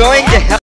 going to hell.